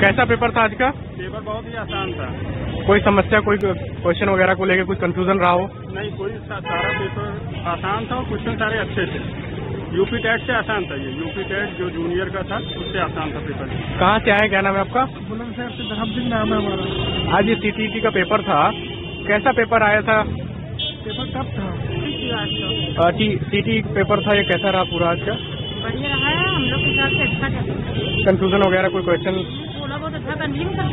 कैसा पेपर था आज का? पेपर बहुत ही आसान था। कोई समस्या कोई क्वेश्चन वगैरह को लेकर कुछ कंफ्यूजन रहा हो? नहीं कोई सारा पेपर आसान था और क्वेश्चन सारे अच्छे थे। यूपी टेट से आसान था ये। यूपी टेट जो जूनियर का था उससे आसान था पेपर कहाँ से आए क्या नाम है आपका? बुलंदशहर से धर्म सिंह नाम है हमारा। आज ये सीटीटी का पेपर था। कैसा पेपर आया था? पेपर कब था? सीटी पेपर था ये कैसा रहा पूरा आज का? बढ़िया रहा है हम लोग के हिसाब से अच्छा था कंफ्यूजन वगैरह कोई क्वेश्चन थोड़ा बहुत अच्छा